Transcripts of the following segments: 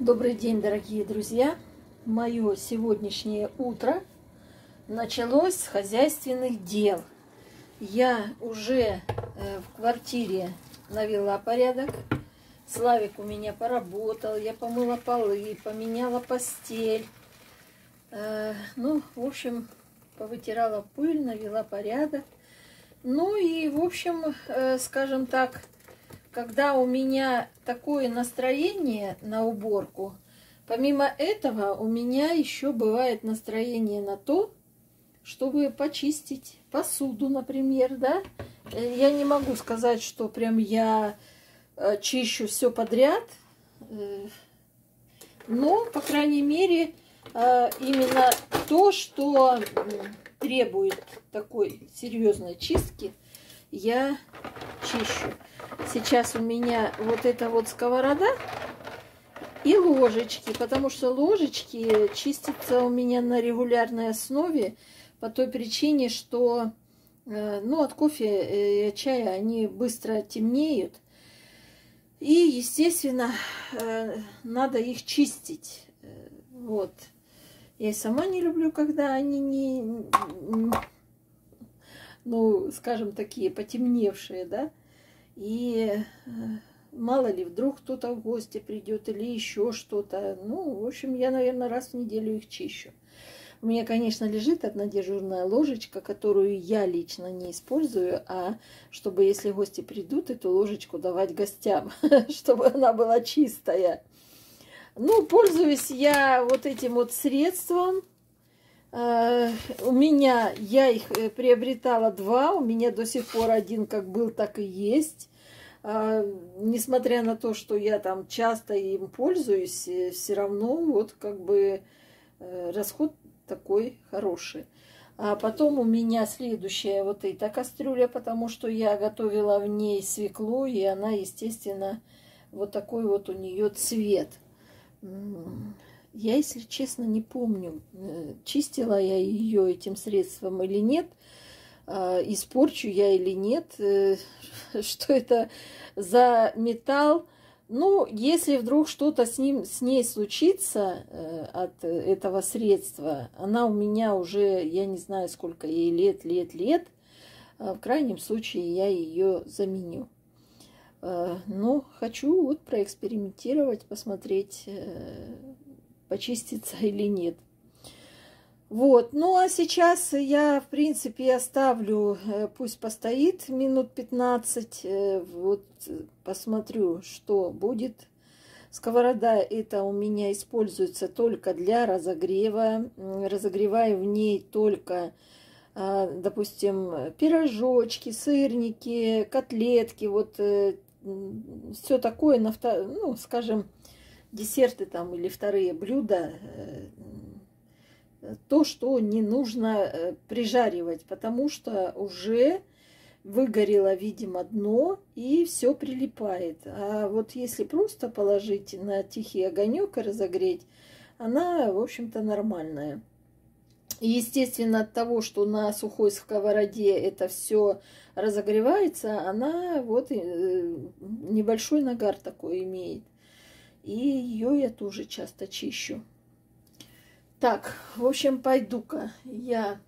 Добрый день, дорогие друзья! Мое сегодняшнее утро началось с хозяйственных дел. Я уже э, в квартире навела порядок. Славик у меня поработал, я помыла полы, поменяла постель. Э, ну, в общем, повытирала пыль, навела порядок. Ну и, в общем, э, скажем так, когда у меня такое настроение на уборку, помимо этого у меня еще бывает настроение на то, чтобы почистить посуду, например, да. Э, я не могу сказать, что прям я э, чищу все подряд, э, но, по крайней мере, именно то, что требует такой серьезной чистки, я чищу. Сейчас у меня вот эта вот сковорода и ложечки, потому что ложечки чистятся у меня на регулярной основе по той причине, что э, ну, от кофе и чая они быстро темнеют. И, естественно, э, надо их чистить. Э, вот. Я сама не люблю, когда они не, ну, скажем, такие потемневшие, да. И э, мало ли, вдруг кто-то в гости придет или еще что-то. Ну, в общем, я, наверное, раз в неделю их чищу. У меня, конечно, лежит одна дежурная ложечка, которую я лично не использую, а чтобы, если гости придут, эту ложечку давать гостям, чтобы она была чистая. Ну, пользуюсь я вот этим вот средством. Э, у меня, я их э, приобретала два, у меня до сих пор один как был, так и есть. А, несмотря на то, что я там часто им пользуюсь, э, все равно вот как бы расход такой хороший. А потом у меня следующая вот эта кастрюля, потому что я готовила в ней свеклу, и она, естественно, вот такой вот у нее цвет. Я, если честно, не помню, э, чистила я ее этим средством или нет, а, испорчу я или нет, э, что это за металл. Ну, если вдруг что-то с ним, с ней случится э, от этого средства, она у меня уже, я не знаю, сколько ей лет, лет, лет, а в крайнем случае я ее заменю. Но хочу вот проэкспериментировать, посмотреть, почистится или нет. Вот, ну а сейчас я, в принципе, оставлю, э, пусть постоит минут 15, э, вот посмотрю, что будет. Сковорода это у меня используется только для разогрева, разогреваю в ней только, а, допустим, пирожочки, сырники, котлетки, вот э, все такое, ну, скажем, десерты там или вторые блюда, э, то, что не нужно э, прижаривать, потому что уже выгорело, видимо, дно и все прилипает. А вот если просто положить на тихий огонек и разогреть, она, в общем-то, нормальная. И, естественно, от того, что на сухой сковороде это все разогревается, она вот э, небольшой нагар такой имеет. И ее я тоже часто чищу. Так, в общем, пойду-ка я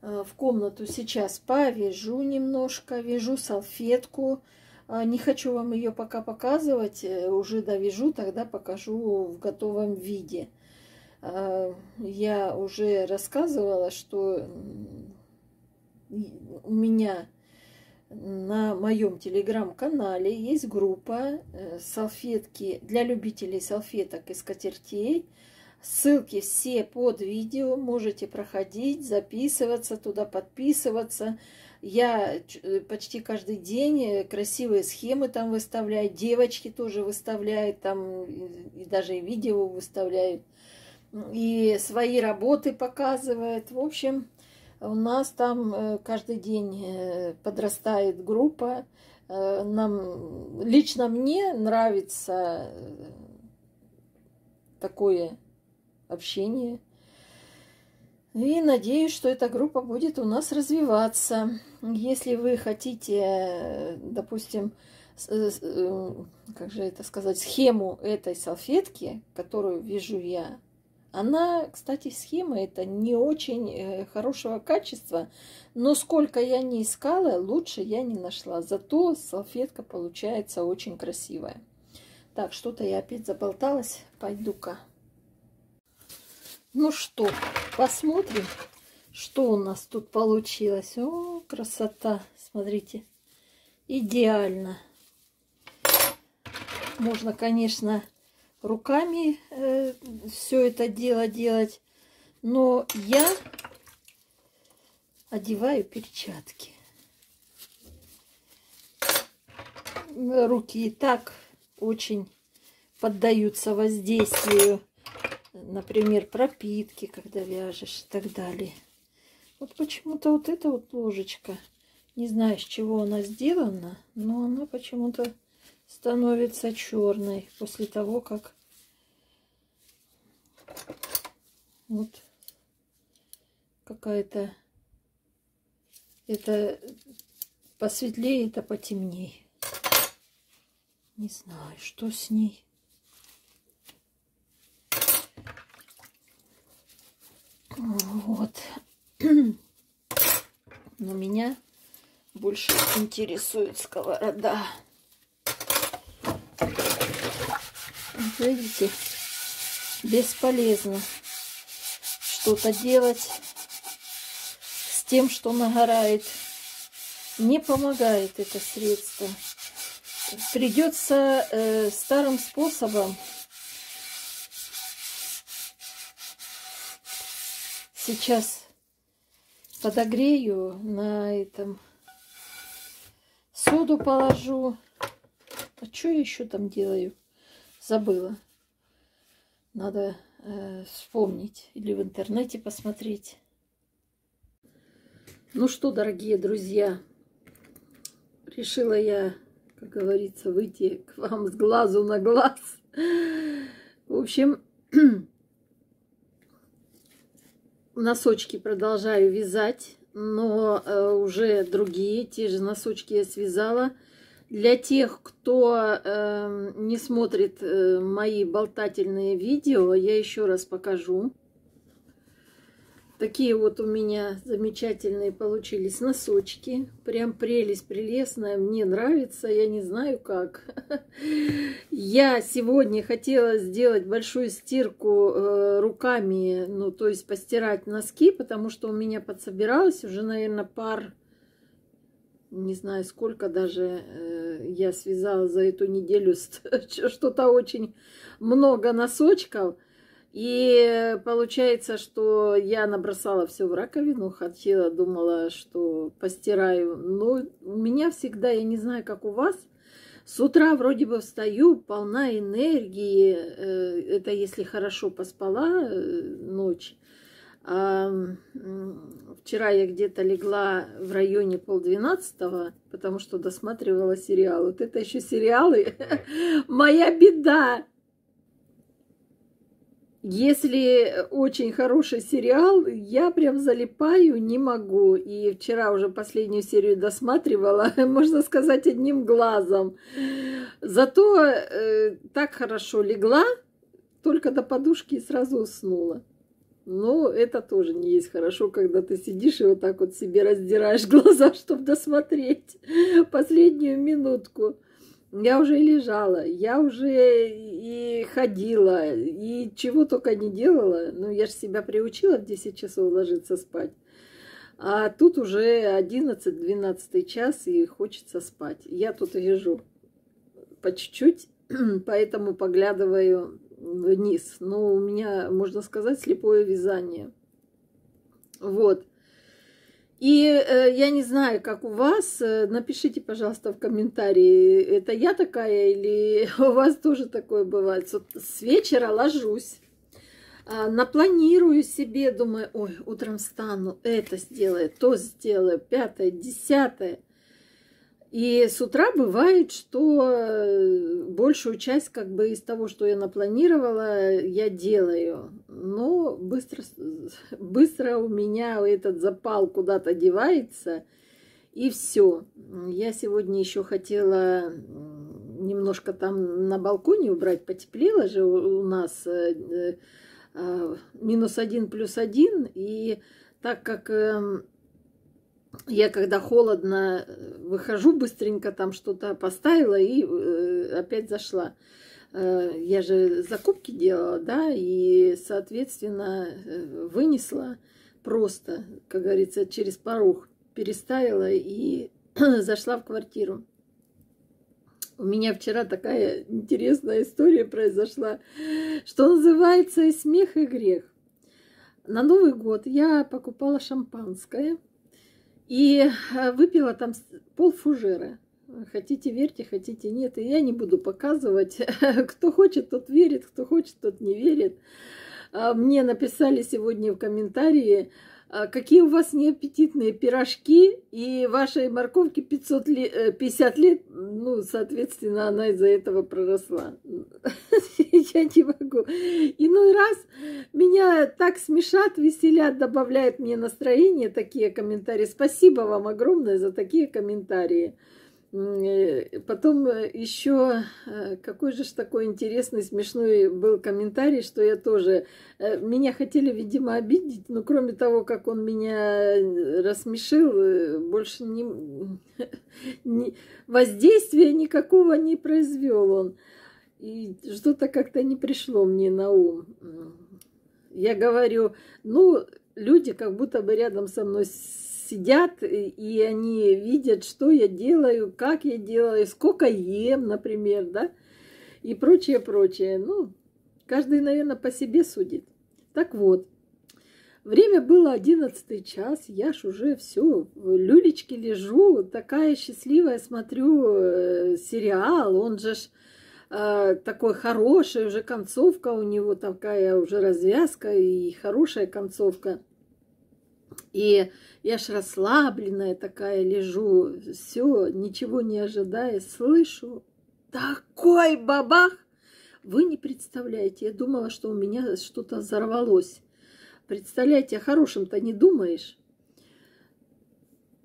э, в комнату сейчас повяжу немножко, вяжу салфетку. А, не хочу вам ее пока показывать, э, уже довяжу, тогда покажу в готовом виде. А, я уже рассказывала, что у меня на моем телеграм-канале есть группа э, салфетки для любителей салфеток и скатертей. Ссылки все под видео. Можете проходить, записываться туда, подписываться. Я э, почти каждый день э, красивые схемы там выставляю. Девочки тоже выставляют там, и даже видео выставляют. И свои работы показывают. В общем, у нас там э, каждый день э, подрастает группа. Э, нам, лично мне нравится такое общение. И надеюсь, что эта группа будет у нас развиваться. Если вы хотите, допустим, как же это сказать, схему этой салфетки, которую вижу я, она, кстати, схема это не очень э, хорошего качества, но сколько я не искала, лучше я не нашла. Зато салфетка получается очень красивая. Так, что-то я опять заболталась. Пойду-ка. Ну что, посмотрим, что у нас тут получилось. О, красота, смотрите, идеально. Можно, конечно, руками э, все это дело делать. Но я одеваю перчатки. Руки и так очень поддаются воздействию, например, пропитки, когда вяжешь и так далее. Вот почему-то вот эта вот ложечка, не знаю, с чего она сделана, но она почему-то становится черной после того, как вот какая-то это посветлее, это потемнее. Не знаю, что с ней. Вот. Но меня больше интересует сковорода. Видите, бесполезно что-то делать с тем, что нагорает. Не помогает это средство. Придется э, старым способом сейчас подогрею на этом соду положу. А что я еще там делаю? Забыла. Надо э, вспомнить или в интернете посмотреть. Ну что, дорогие друзья, решила я, как говорится, выйти к вам с глазу на глаз. В общем, носочки продолжаю вязать, но э, уже другие, те же носочки я связала – для тех, кто э, не смотрит э, мои болтательные видео, я еще раз покажу. Такие вот у меня замечательные получились носочки. Прям прелесть прелестная. Мне нравится. Я не знаю как. Я сегодня хотела сделать большую стирку э, руками. Ну, то есть постирать носки, потому что у меня подсобиралось уже, наверное, пар не знаю, сколько даже э, я связала за эту неделю, что-то очень много носочков. И получается, что я набросала все в раковину, хотела, думала, что постираю. Но у меня всегда, я не знаю, как у вас, с утра вроде бы встаю, полна энергии. Э, это если хорошо поспала э, ночь. Вчера я где-то легла в районе полдвенадцатого, потому что досматривала сериал. Вот это еще сериалы. Моя беда. Если очень хороший сериал, я прям залипаю, не могу. И вчера уже последнюю серию досматривала, можно сказать, одним глазом. Зато э, так хорошо легла, только до подушки и сразу уснула. Но это тоже не есть хорошо, когда ты сидишь и вот так вот себе раздираешь глаза, чтобы досмотреть последнюю минутку. Я уже и лежала, я уже и ходила, и чего только не делала. Ну, я же себя приучила в 10 часов ложиться спать. А тут уже 11-12 час, и хочется спать. Я тут вижу по чуть-чуть, поэтому поглядываю вниз. Но у меня, можно сказать, слепое вязание. Вот. И э, я не знаю, как у вас, э, напишите, пожалуйста, в комментарии, это я такая или у вас тоже такое бывает. Вот с вечера ложусь, э, напланирую себе, думаю, ой, утром встану, это сделаю, то сделаю, пятое, десятое. И с утра бывает, что э, большую часть как бы из того, что я напланировала, я делаю. Но быстро, быстро у меня этот запал куда-то девается. И все. Я сегодня еще хотела немножко там на балконе убрать, потеплело же у нас э, э, минус один плюс один. И так как эм, я когда холодно э, выхожу, быстренько там что-то поставила и опять зашла. Я же закупки делала, да, и, соответственно, вынесла просто, как говорится, через порог переставила и зашла в квартиру. У меня вчера такая интересная история произошла, что называется и смех, и грех. На Новый год я покупала шампанское и э, выпила там пол фужера. Хотите верьте, хотите нет. И я не буду показывать. Кто хочет, тот верит, кто хочет, тот не верит. А мне написали сегодня в комментарии, какие у вас неаппетитные пирожки, и вашей морковке 500 лет, 50 лет, ну, соответственно, она из-за этого проросла. Я не могу. Иной раз меня так смешат, веселят, добавляют мне настроение такие комментарии. Спасибо вам огромное за такие комментарии. Э, потом э, еще э, какой же ж такой интересный, смешной был комментарий, что я тоже... Меня хотели, видимо, обидеть, но кроме того, как он меня рассмешил, больше не... воздействия никакого не произвел он. И что-то как-то не пришло мне на ум. Я говорю, ну, люди как будто бы рядом со мной сидят, и они видят, что я делаю, как я делаю, сколько ем, например, да, и прочее, прочее. Ну, каждый, наверное, по себе судит. Так вот, время было одиннадцатый час, я ж уже все, в люлечке лежу, такая счастливая, смотрю э, сериал, он же ж э, такой хороший, уже концовка у него такая, уже развязка и хорошая концовка. И я ж расслабленная такая лежу, все, ничего не ожидая, слышу, такой бабах! Вы не представляете, я думала, что у меня что-то взорвалось. Представляете, о хорошем-то не думаешь.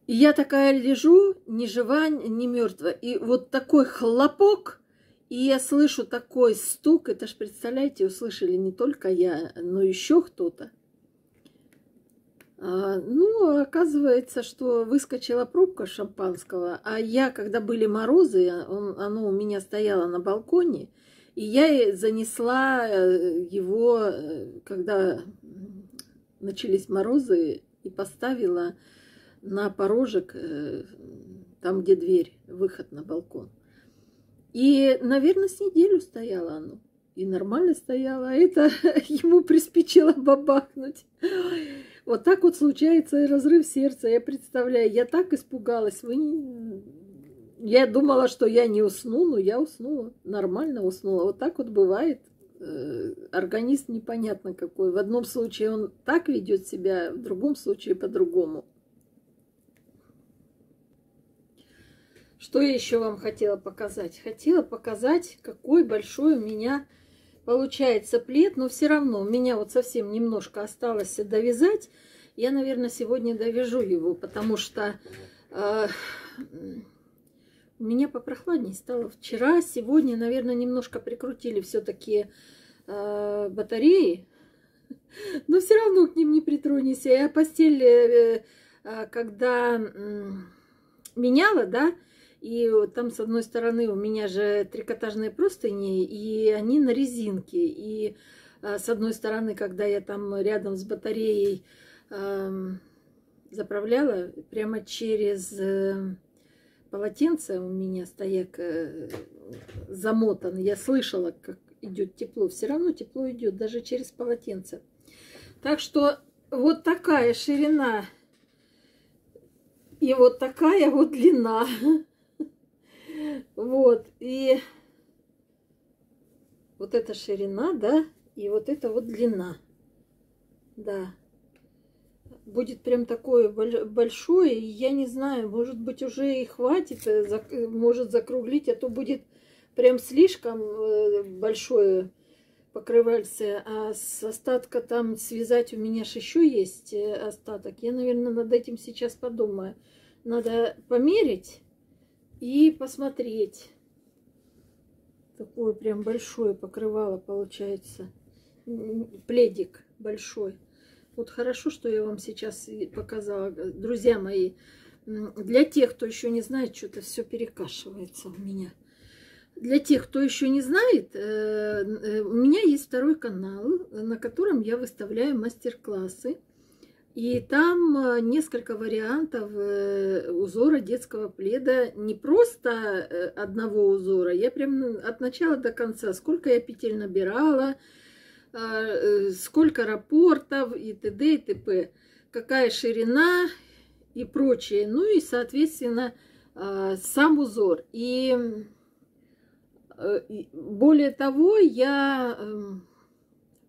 И я такая лежу, ни жива, ни мертва. И вот такой хлопок, и я слышу такой стук. Это ж, представляете, услышали не только я, но еще кто-то. А, ну, оказывается, что выскочила пробка шампанского, а я, когда были морозы, он, оно у меня стояло на балконе, и я занесла э, его, э, когда начались морозы, и поставила на порожек, э, там, где дверь, выход на балкон. И, наверное, с неделю стояло оно. И нормально стояло. А это ему приспичило бабахнуть. Вот так вот случается разрыв сердца. Я представляю, я так испугалась. Вы не... Я думала, что я не усну, но я уснула. Нормально уснула. Вот так вот бывает. Э, организм непонятно какой. В одном случае он так ведет себя, в другом случае по-другому. Что я еще вам хотела показать? Хотела показать, какой большой у меня получается плед, но все равно у меня вот совсем немножко осталось довязать. Я, наверное, сегодня довяжу его, потому что э, у меня попрохладнее стало вчера. Сегодня, наверное, немножко прикрутили все-таки э, батареи, но все равно к ним не притронешься. Я постель, э, э, когда э, меняла, да, и там с одной стороны у меня же трикотажные простыни, и они на резинке. И а, с одной стороны, когда я там рядом с батареей э, заправляла, прямо через э, полотенце у меня стояк э, замотан. Я слышала, как идет тепло. Все равно тепло идет, даже через полотенце. Так что вот такая ширина и вот такая вот длина. Вот, и вот эта ширина, да, и вот эта вот длина. Да. Будет прям такое большое, я не знаю, может быть, уже и хватит, э, может закруглить, а то будет прям слишком э, большое покрывальце, а с остатка там связать у меня же еще есть э, остаток. Я, наверное, над этим сейчас подумаю. Надо померить и посмотреть. Такое прям большое покрывало получается. Пледик большой. Вот хорошо, что я вам сейчас показала. Друзья мои, для тех, кто еще не знает, что-то все перекашивается у меня. Для тех, кто еще не знает, э, э, у меня есть второй канал, на котором я выставляю мастер-классы. И там э, несколько вариантов узора детского пледа. Не просто одного узора. Я прям от начала до конца, сколько я петель набирала, сколько рапортов и т.д. и т.п. Какая ширина и прочее. Ну и, соответственно, сам узор. И Э, более того, я эм,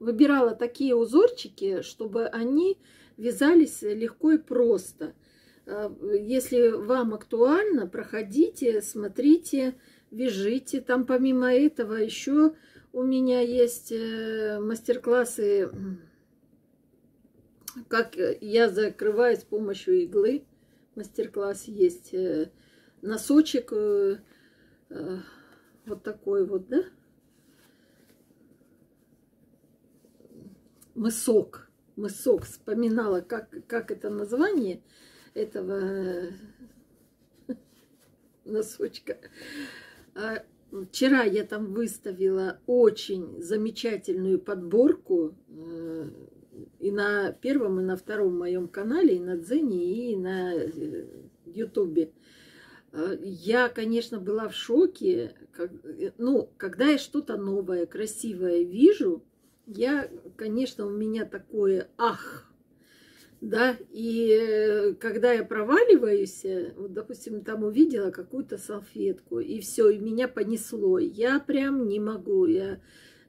выбирала такие узорчики, чтобы они вязались легко и просто. Э, если вам актуально, проходите, смотрите, вяжите. Там помимо этого еще у меня есть э, мастер-классы, как я закрываю с помощью иглы. Мастер-класс есть носочек вот такой вот, да? Мысок. Мысок. Вспоминала, как, как это название этого э, носочка. А вчера я там выставила очень замечательную подборку э, и на первом, и на втором моем канале, и на Дзене, и на э, Ютубе. Э, я, конечно, была в шоке. Ну, когда я что-то новое, красивое вижу, я, конечно, у меня такое «ах!» Да, и э, когда я проваливаюсь, вот, допустим, там увидела какую-то салфетку, и все, и меня понесло. Я прям не могу, я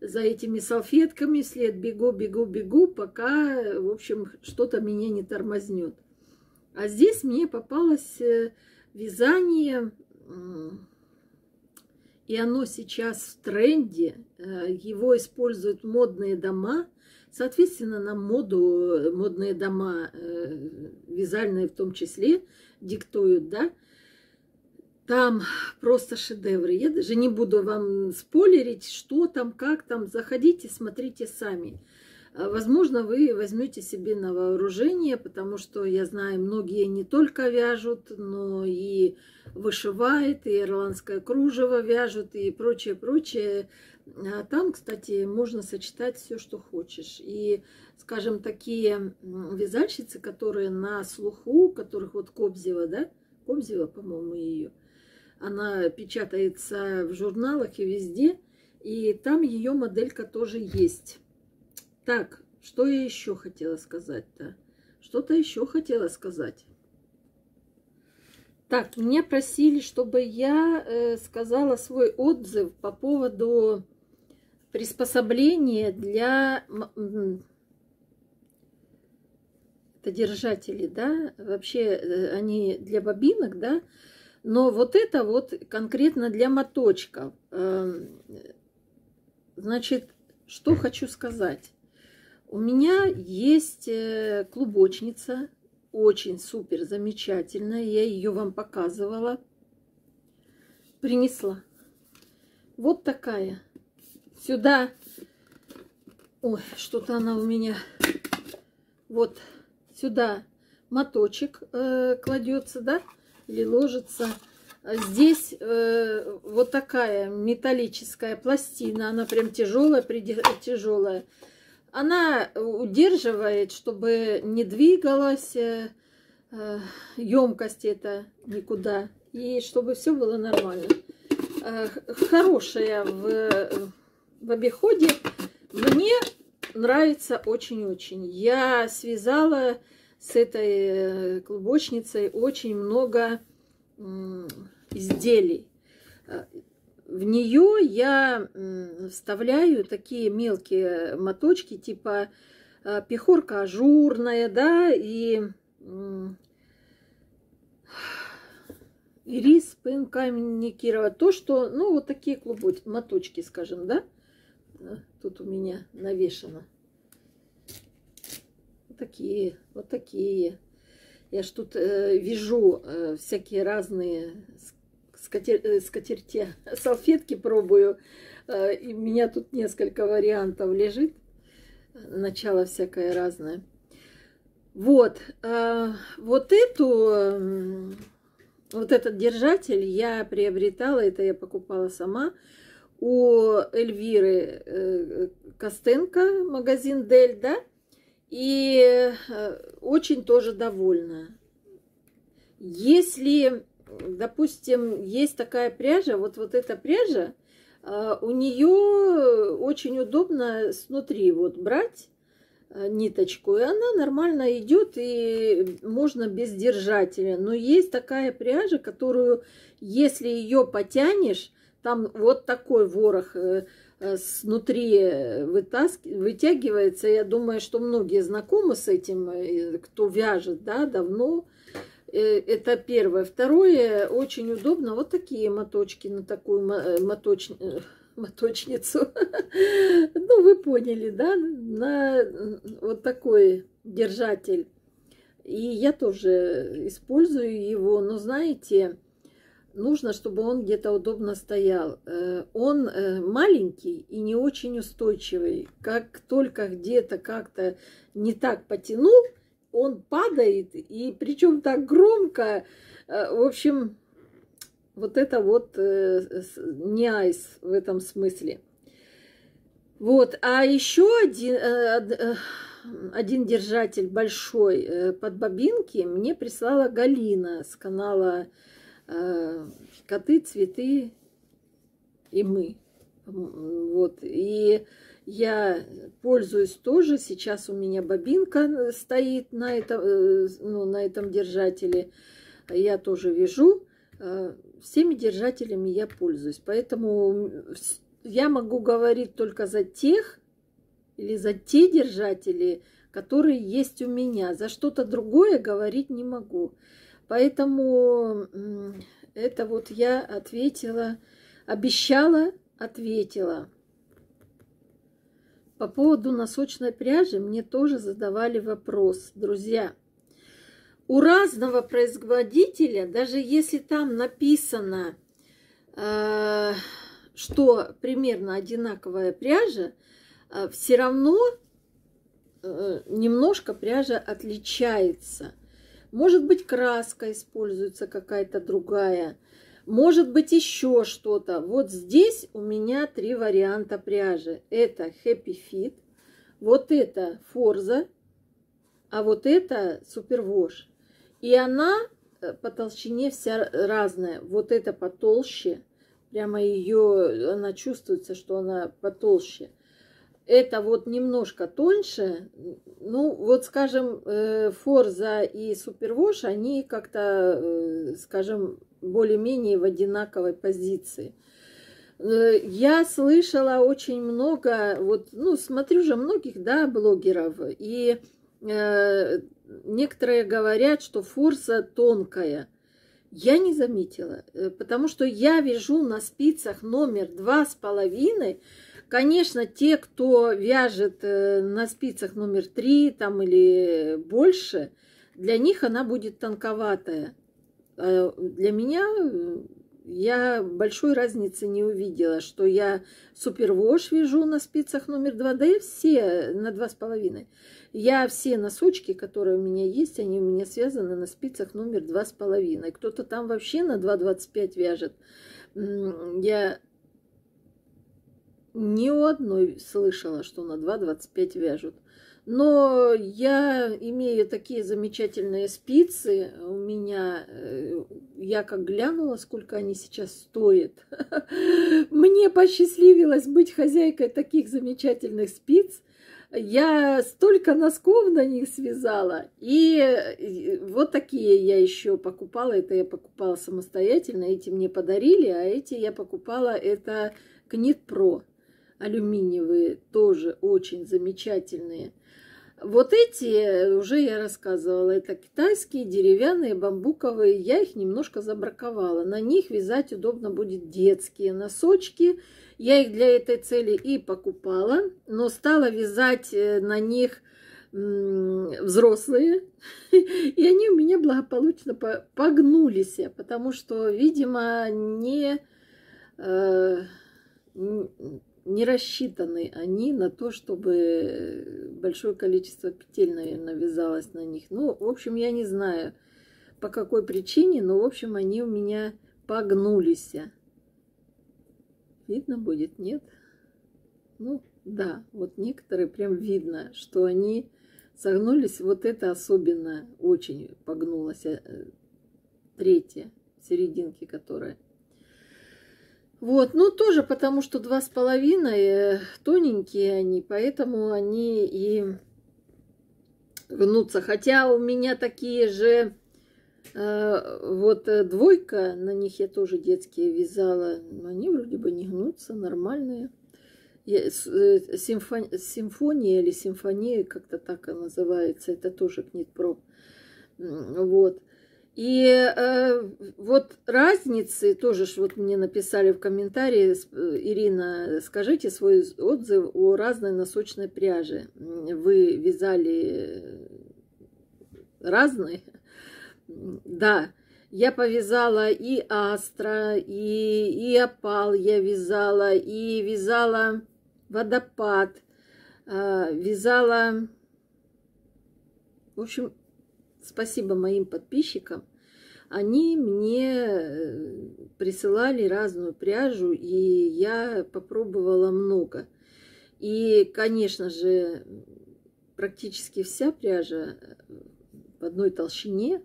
за этими салфетками вслед бегу, бегу, бегу, пока, в общем, что-то меня не тормознет. А здесь мне попалась вязание, и оно сейчас в тренде, э, его используют модные дома, соответственно, на моду модные дома, э, вязальные в том числе, диктуют, да, там просто шедевры. Я даже не буду вам спойлерить, что там, как там. Заходите, смотрите сами. Возможно, вы возьмете себе на вооружение, потому что я знаю, многие не только вяжут, но и вышивают, и ирландское кружево вяжут, и прочее, прочее. А там, кстати, можно сочетать все, что хочешь. И, скажем, такие вязальщицы, которые на слуху, которых вот Кобзева, да, Кобзева, по-моему, ее, она печатается в журналах и везде, и там ее моделька тоже есть. Так, что я еще хотела сказать-то? Что-то еще хотела сказать. Так, меня просили, чтобы я э, сказала свой отзыв по поводу приспособления для это держатели, да, вообще э, они для бобинок, да, но вот это вот конкретно для моточков. Эм, значит, что хочу сказать. У меня есть э, клубочница, очень супер замечательная. Я ее вам показывала. Принесла. Вот такая. Сюда. Ой, что-то она у меня. Вот сюда моточек э, кладется, да, или ложится. Здесь э, вот такая металлическая пластина, она прям тяжелая, тяжелая. Она удерживает, чтобы не двигалась э, емкость это никуда. И чтобы все было нормально. Э, хорошая в, в обиходе. Мне нравится очень-очень. Я связала с этой э, клубочницей очень много изделий в нее я вставляю такие мелкие моточки, типа а, пехорка ажурная, да, и ирис, пын, камень Кирова. То, что, ну, вот такие клубочки, моточки, скажем, да. Тут у меня навешано. Вот такие, вот такие. Я ж тут э, вяжу э, всякие разные скатер... Э, скатерти, салфетки пробую. Э, и у меня тут несколько вариантов лежит. Начало всякое разное. Вот. Э, вот эту... Вот этот держатель я приобретала, это я покупала сама у Эльвиры Костенко, магазин Дель, да? И очень тоже довольна. Если допустим, есть такая пряжа, вот, вот эта пряжа, а, у нее очень удобно снутри вот брать а, ниточку, и она нормально идет, и можно без держателя. Но есть такая пряжа, которую, если ее потянешь, там вот такой ворох э, э, снутри вытаск... вытягивается. Я думаю, что многие знакомы с этим, э, кто вяжет, да, давно. Э, это первое. Второе, очень удобно вот такие моточки на такую э, моточ... Э, моточницу. Ну, вы поняли, да? На вот такой держатель. И я тоже использую его, но знаете, нужно, чтобы он где-то удобно стоял. Он маленький и не очень устойчивый. Как только где-то как-то не так потянул, он падает, и причем так громко. Э, в общем, вот это вот э, не айс в этом смысле. Вот, а еще один, э, один держатель большой под бобинки мне прислала Галина с канала «Коты, цветы и мы». Вот, и я пользуюсь тоже. Сейчас у меня бобинка стоит на этом, э, ну, на этом держателе. Я тоже вяжу. Э, всеми держателями я пользуюсь. Поэтому я могу говорить только за тех или за те держатели, которые есть у меня. За что-то другое говорить не могу. Поэтому это вот я ответила, обещала, ответила. По поводу носочной пряжи мне тоже задавали вопрос, друзья. У разного производителя, даже если там написано, э, что примерно одинаковая пряжа, э, все равно э, немножко пряжа отличается. Может быть, краска используется какая-то другая. Может быть еще что-то. Вот здесь у меня три варианта пряжи. Это Happy Fit, вот это Forza, а вот это Super Wash. И она э, по толщине вся разная. Вот это потолще, прямо ее, она чувствуется, что она потолще. Это вот немножко тоньше. Ну, вот, скажем, Forza э, и Superwash, они как-то, э, скажем, более-менее в одинаковой позиции. Э, я слышала очень много, вот, ну, смотрю же многих, да, блогеров, и э, некоторые говорят, что форса тонкая. Я не заметила, э, потому что я вяжу на спицах номер два с половиной. Конечно, те, кто вяжет э, на спицах номер три там или больше, для них она будет тонковатая. Э, для меня э, я большой разницы не увидела, что я супервош вяжу на спицах номер два, да и все на два с половиной. Я все носочки, которые у меня есть, они у меня связаны на спицах номер два с половиной. Кто-то там вообще на 2,25 вяжет. Я ни у одной слышала, что на 2,25 вяжут. Но я имею такие замечательные спицы. У меня, э, я как глянула, сколько они сейчас стоят. Мне посчастливилось быть хозяйкой таких замечательных спиц. Я столько носков на них связала. И вот такие я еще покупала. Это я покупала самостоятельно. Эти мне подарили, а эти я покупала. Это Книт Про алюминиевые, тоже очень замечательные. Вот эти уже я рассказывала, это китайские, деревянные, бамбуковые. Я их немножко забраковала. На них вязать удобно будет детские носочки. Я их для этой цели и покупала, но стала вязать э, на них взрослые, и они у меня благополучно погнулись, потому что, видимо, не, э, не рассчитаны они на то, чтобы большое количество петель, наверное, вязалось на них. Ну, в общем, я не знаю, по какой причине, но, в общем, они у меня погнулись. Видно будет, нет? Ну, да, вот некоторые прям видно, что они согнулись. Вот это особенно очень погнулось. Э, третья, серединки которая. Вот, ну тоже потому, что два с половиной э, тоненькие они, поэтому они и гнутся. Хотя у меня такие же э, вот э, двойка, на них я тоже детские вязала, они вроде бы не гнутся, нормальные. Э, симфония, или симфония, как-то так она называется, это тоже Книтпром. Вот. И э, вот разницы тоже ж вот мне написали в комментарии, э, Ирина, скажите свой отзыв о разной носочной пряже. Вы вязали разные? Да, я повязала и астра, и, и опал я вязала, и вязала водопад, а, вязала... В общем, спасибо моим подписчикам. Они мне э, присылали разную пряжу, и я попробовала много. И, конечно же, практически вся пряжа в одной толщине.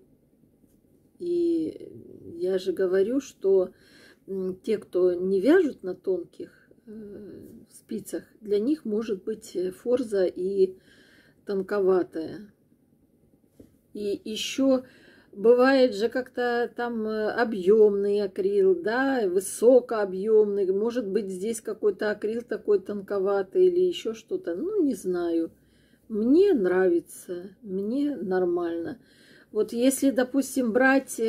И я же говорю, что те, кто не вяжут на тонких, Э, спицах, для них может быть э, форза и тонковатая. И еще бывает же как-то там э, объемный акрил, да, высокообъемный. Может быть здесь какой-то акрил такой тонковатый или еще что-то. Ну, не знаю. Мне нравится, мне нормально. Вот если, допустим, брать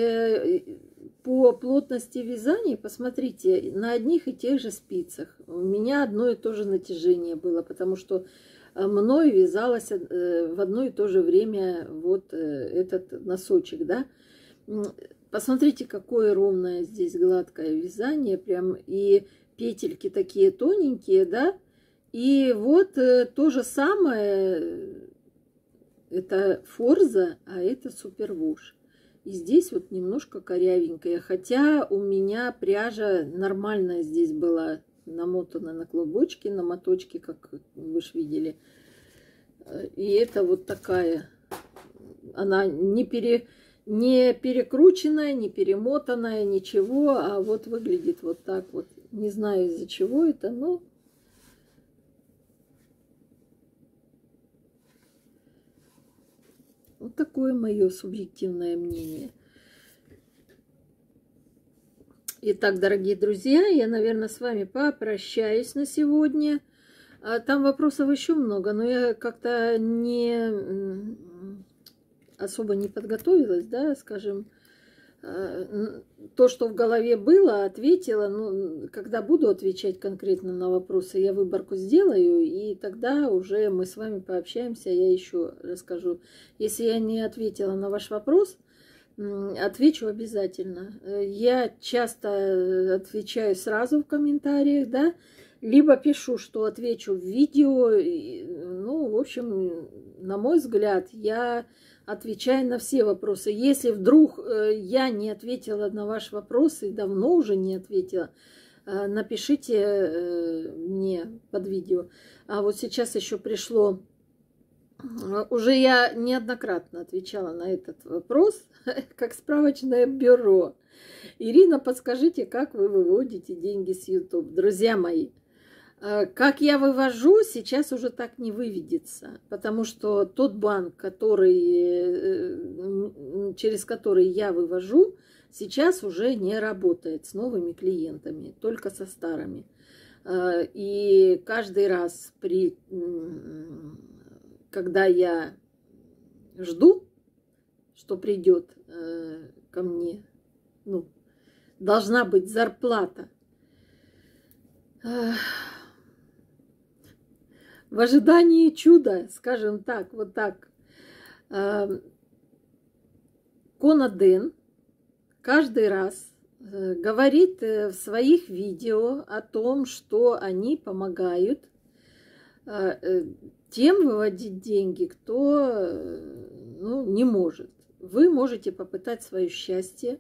по плотности вязания, посмотрите, на одних и тех же спицах у меня одно и то же натяжение было, потому что э, мной вязалось э, в одно и то же время вот э, этот носочек, да. Посмотрите, какое ровное здесь гладкое вязание, прям и петельки такие тоненькие, да. И вот то же самое, это форза, а это супервуш. И здесь вот немножко корявенькая. Хотя у меня пряжа нормальная здесь была. Намотана на клубочки, на моточки, как вы же видели. И это вот такая. Она не, пере, не перекрученная, не перемотанная, ничего. А вот выглядит вот так вот. Не знаю из-за чего это, но Вот такое мое субъективное мнение. Итак, дорогие друзья, я, наверное, с вами попрощаюсь на сегодня. А там вопросов еще много, но я как-то не особо не подготовилась, да, скажем, Э, то, что в голове было, ответила. Ну, когда буду отвечать конкретно на вопросы, я выборку сделаю, и тогда уже мы с вами пообщаемся, я еще расскажу. Если я не ответила на ваш вопрос, отвечу обязательно. Э, я часто отвечаю сразу в комментариях, да, либо пишу, что отвечу в видео. Ну, в общем, на мой взгляд, я отвечая на все вопросы. Если вдруг э, я не ответила на ваш вопрос и давно уже не ответила, э, напишите э, мне под видео. А вот сейчас еще пришло, уже я неоднократно отвечала на этот вопрос, как справочное бюро. Ирина, подскажите, как вы выводите деньги с YouTube? Друзья мои, Э, как я вывожу, сейчас уже так не выведется, потому что тот банк, который, э, через который я вывожу, сейчас уже не работает с новыми клиентами, только со старыми. Э, и каждый раз, при, когда я жду, что придет ко мне, ну, должна быть зарплата в ожидании чуда, скажем так, вот так. Эм, Конаден каждый раз э, говорит э, в своих видео о том, что они помогают э, тем выводить деньги, кто ну, не может. Вы можете попытать свое счастье.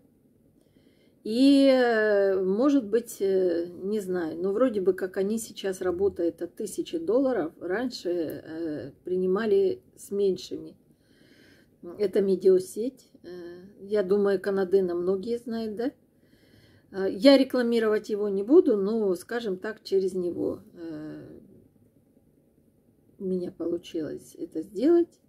И, может быть, не знаю, но вроде бы как они сейчас работают от тысячи долларов, раньше принимали с меньшими. Это медиасеть. Э, я думаю, Канадена многие знают, да? Э, я рекламировать его не буду, но, скажем так, через него э, у меня получилось это сделать.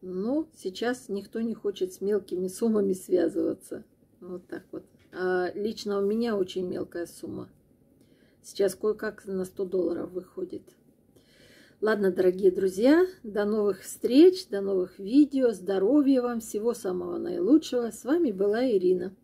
Но сейчас никто не хочет с мелкими суммами связываться. Вот так вот. А лично у меня очень мелкая сумма. Сейчас кое-как на 100 долларов выходит. Ладно, дорогие друзья, до новых встреч, до новых видео. Здоровья вам, всего самого наилучшего. С вами была Ирина.